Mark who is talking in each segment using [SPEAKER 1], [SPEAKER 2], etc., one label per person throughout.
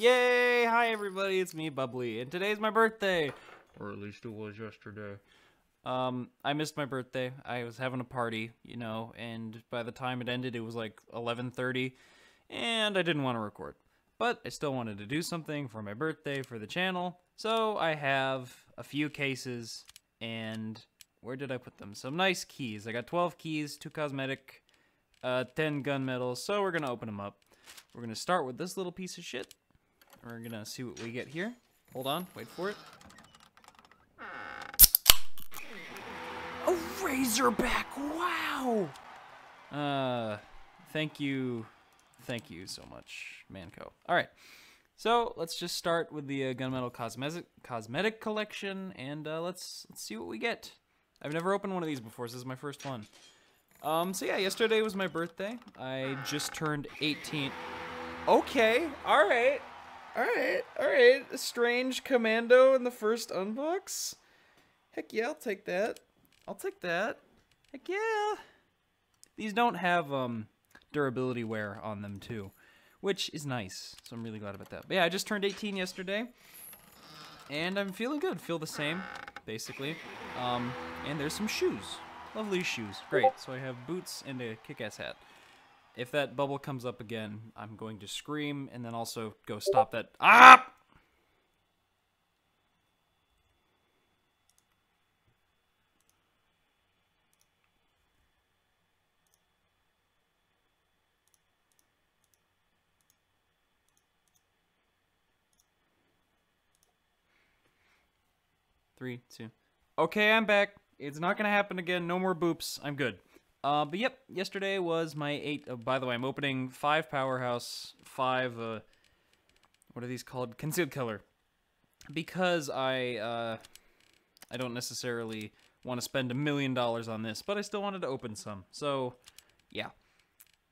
[SPEAKER 1] Yay! Hi everybody, it's me, Bubbli, and today's my birthday, or at least it was yesterday. Um, I missed my birthday. I was having a party, you know, and by the time it ended, it was like 11:30, and I didn't want to record. But I still wanted to do something for my birthday for the channel, so I have a few cases, and where did I put them? Some nice keys. I got 12 keys, two cosmetic, uh, 10 Gun Mettle, so we're gonna open them up. We're gonna start with this little piece of shit. We're gonna see what we get here. Hold on, wait for it. A Razorback! Wow! Uh, thank you, thank you so much, Manco. All right, so let's just start with the uh, Gun Mettle cosmetic cosmetic collection, and uh, let's let's see what we get. I've never opened one of these before, so this is my first one. Um, so yeah, yesterday was my birthday. I just turned 18. Okay, all right, all right, all right. A strange commando in the first unbox. Heck yeah, I'll take that. I'll take that. Heck yeah. These don't have um durability wear on them too, which is nice. So I'm really glad about that. But yeah, I just turned 18 yesterday, and I'm feeling good. Feel the same, basically. Um, and there's some shoes. Lovely shoes. Great. So I have boots and a kick-ass hat. If that bubble comes up again, I'm going to scream and then also go stop that. Ah! Three, two. Okay, I'm back. It's not gonna happen again. No more boops. I'm good. Uh, but yep, yesterday was my eight. Uh, by the way, I'm opening five powerhouse, five. Uh, what are these called? Concealed killer. Because I uh, I don't necessarily want to spend a million dollars on this, but I still wanted to open some. So, yeah.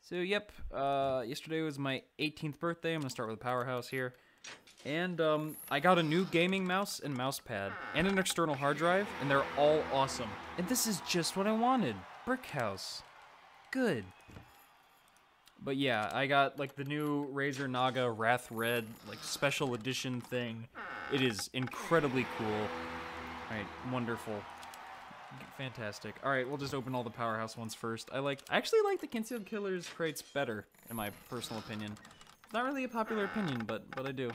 [SPEAKER 1] So yep. Uh, yesterday was my 18th birthday. I'm gonna start with a powerhouse here. And um, I got a new gaming mouse and mouse pad and an external hard drive, and they're all awesome. And this is just what I wanted. Brick house. Good. But yeah, I got like the new Razer Naga Wraith Red like special edition thing. It is incredibly cool. Alright, wonderful. Fantastic. Alright, we'll just open all the powerhouse ones first. I like I actually like the Concealed Killers crates better, in my personal opinion. Not really a popular opinion, but but I do.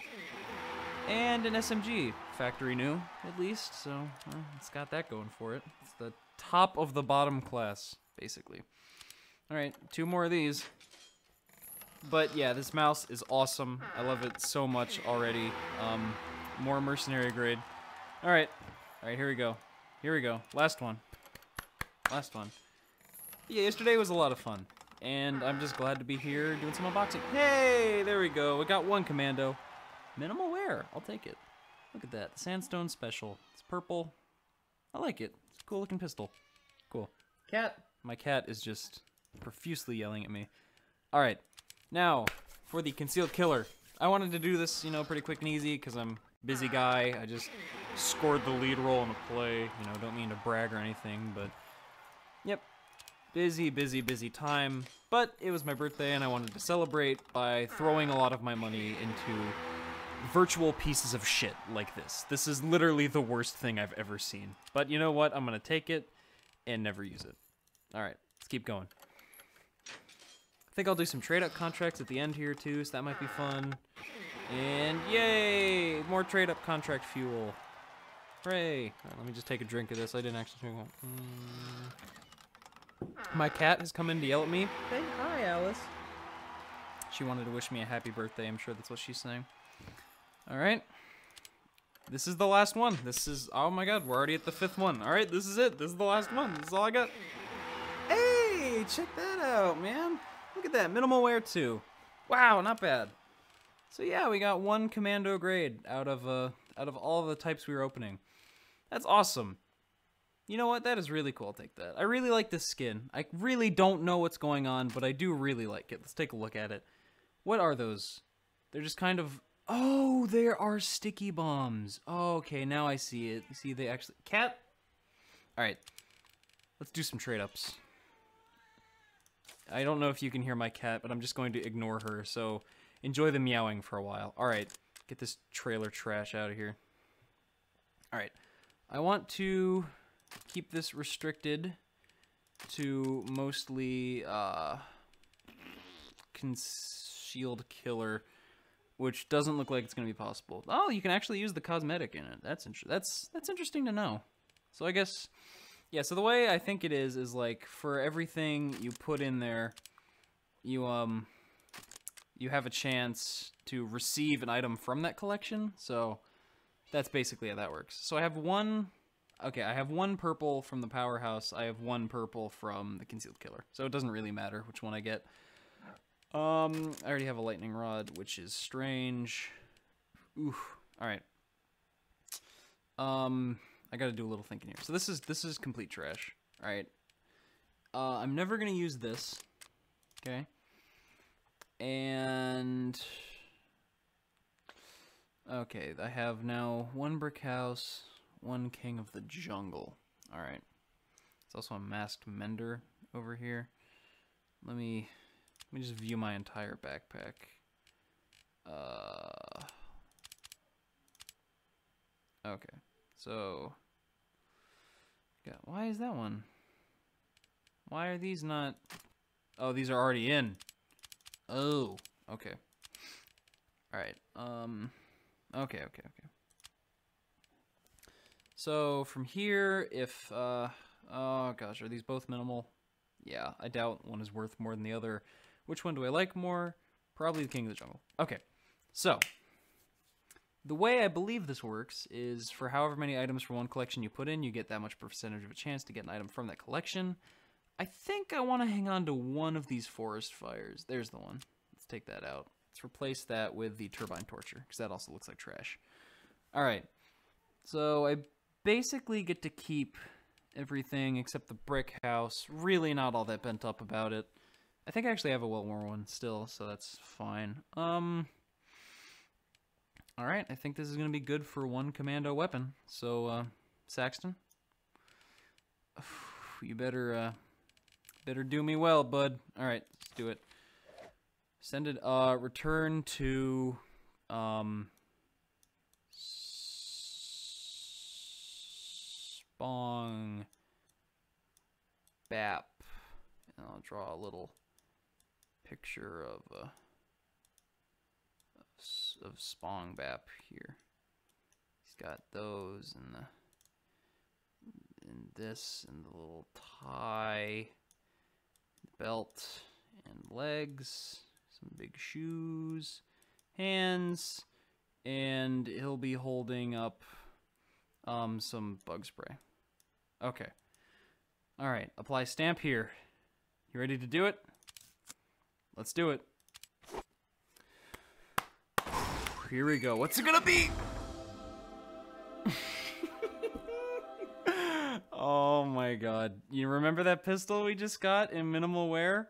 [SPEAKER 1] And an SMG, factory new, at least, so well, it's got that going for it. It's the top of the bottom class, basically. Alright, two more of these. But yeah, this mouse is awesome. I love it so much already. Um, more mercenary grade. Alright, alright, here we go. Here we go. Last one. Last one. Yeah, yesterday was a lot of fun and I'm just glad to be here doing some unboxing. Hey, there we go. We got one commando. Minimal wear. I'll take it. Look at that. The Sandstone special. It's purple. I like it. It's a cool looking pistol. Cool. Cat. My cat is just profusely yelling at me. Alright. Now, for the concealed killer. I wanted to do this, you know, pretty quick and easy because I'm busy guy. I just scored the lead role in a play. You know, don't mean to brag or anything, but yep, busy, busy, busy time. But it was my birthday and I wanted to celebrate by throwing a lot of my money into virtual pieces of shit like this. This is literally the worst thing I've ever seen. But you know what? I'm gonna take it and never use it. Alright, let's keep going. I think I'll do some trade-up contracts at the end here too, so that might be fun. And yay! More trade-up contract fuel. Hooray! Right, let me just take a drink of this. I didn't actually drink one. Mm. My cat has come in to yell at me. Say hi, Alice. She wanted to wish me a happy birthday. I'm sure that's what she's saying. All right. This is the last one. This is, oh my god, we're already at the fifth one. All right, this is it. This is the last one. This is all I got. Hey, check that out, man. Look at that, minimal wear too. Wow, not bad. So yeah, we got one commando grade out of uh out of all the types we were opening. That's awesome. You know what? That is really cool. I'll take that. I really like this skin. I really don't know what's going on, but I do really like it. Let's take a look at it. What are those? They're just kind of... Oh, there are sticky bombs. Oh, okay, now I see it. See, they actually... Cat? Alright. Let's do some trade-ups. I don't know if you can hear my cat, but I'm just going to ignore her, so enjoy the meowing for a while. Alright. get this trailer trash out of here. All right. I want to keep this restricted to mostly uh, concealed killer, which doesn't look like it's going to be possible. Oh, you can actually use the cosmetic in it. That's that's that's interesting to know. So I guess yeah, so the way I think it is is like for everything you put in there, you um you have a chance to receive an item from that collection. So that's basically how that works. So I have one okay, I have one purple from the powerhouse. I have one purple from the concealed killer. So it doesn't really matter which one I get. Um, I already have a lightning rod, which is strange. Ooh, all right. Um, I got to do a little thinking here. So this is this is complete trash. All right. Uh, I'm never gonna use this. Okay. And okay, I have now one brick house, one king of the jungle. All right. There's also a masked mender over here. Let me let me just view my entire backpack. Uh. Okay. So. Yeah, why is that one? Why are these not... Oh, these are already in. Oh, okay. Alright, um... Okay, okay, okay. So, from here, if, uh... Oh, gosh, are these both minimal? Yeah, I doubt one is worth more than the other. Which one do I like more? Probably the King of the Jungle. Okay, so... The way I believe this works is for however many items from one collection you put in, you get that much percentage of a chance to get an item from that collection. I think I want to hang on to one of these forest fires. There's the one. Let's take that out. Let's replace that with the turbine torturer, because that also looks like trash. Alright, so I basically get to keep everything except the brick house. Really not all that bent up about it. I think I actually have a well-worn one still, so that's fine. Um... All right, I think this is going to be good for one commando weapon. So, uh, Saxton, you better, uh, better do me well, bud. All right, let's do it. Send it, uh, return to, um, Spong Bap. And I'll draw a little picture of, uh, of Spong Bap here. He's got those and the and this and the little tie, belt and legs, some big shoes, hands, and he'll be holding up um some bug spray. Okay. All right, apply stamp here. You ready to do it? Let's do it. Here we go. What's it gonna be? oh my god. You remember that pistol we just got in minimal wear?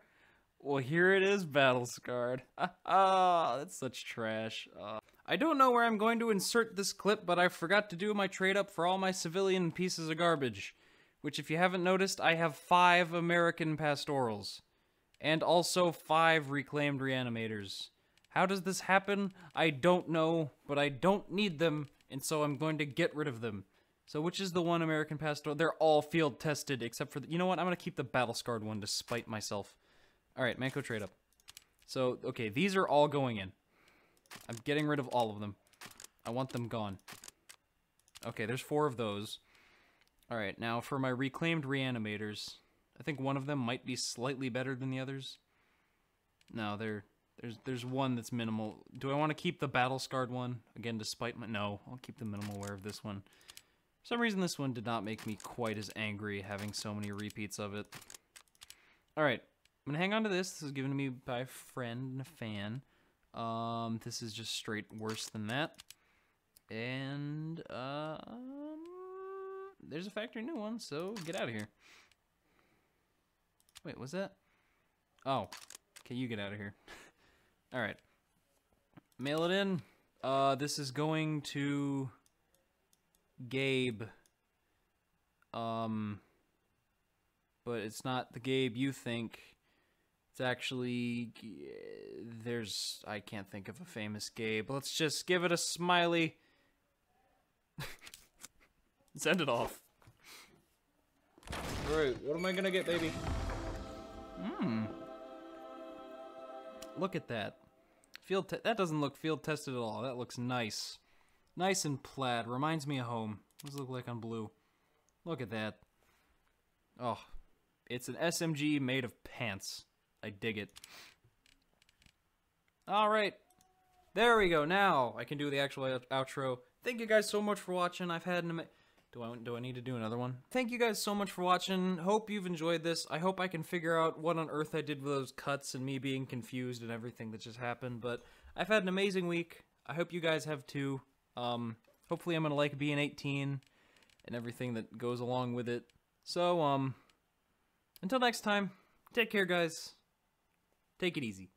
[SPEAKER 1] Well, here it is, battle scarred. Ah, that's such trash. Uh, I don't know where I'm going to insert this clip, but I forgot to do my trade up for all my civilian pieces of garbage. Which, if you haven't noticed, I have five American pastorals. And also five reclaimed reanimators. How does this happen? I don't know, but I don't need them, and so I'm going to get rid of them. So which is the one American Pastoral? They're all field tested, except for, the, you know what? I'm going to keep the Battle Scarred one to spite myself. All right, Mann Co. trade up. So, okay, these are all going in. I'm getting rid of all of them. I want them gone. Okay, there's four of those. All right, now for my reclaimed reanimators, I think one of them might be slightly better than the others. No, they're there's there's one that's minimal. Do I want to keep the battle scarred one again? Despite my no, I'll keep the minimal wear of this one. For some reason, this one did not make me quite as angry having so many repeats of it. All right, I'm gonna hang on to this. This is given to me by a friend and a fan. Um, this is just straight worse than that. And um, there's a factory new one, so get out of here. Wait, was that? Oh, okay, you get out of here. All right. Mail it in. Uh, this is going to Gabe. Um, but it's not the Gabe you think. It's actually there's I can't think of a famous Gabe. Let's just give it a smiley. Send it off. Alright, what am I gonna get, baby? Mmm. Look at that. Field that doesn't look field tested at all. That looks nice. Nice and plaid. Reminds me of home. What does it look like on blue? Look at that. Oh. It's an SMG made of pants. I dig it. Alright. There we go. Now I can do the actual outro. Thank you guys so much for watching. I've had an do I do I need to do another one? Thank you guys so much for watching. Hope you've enjoyed this. I hope I can figure out what on earth I did with those cuts and me being confused and everything that just happened. But I've had an amazing week. I hope you guys have too. Um, hopefully I'm gonna like being 18 and everything that goes along with it. So um, until next time, take care, guys. Take it easy.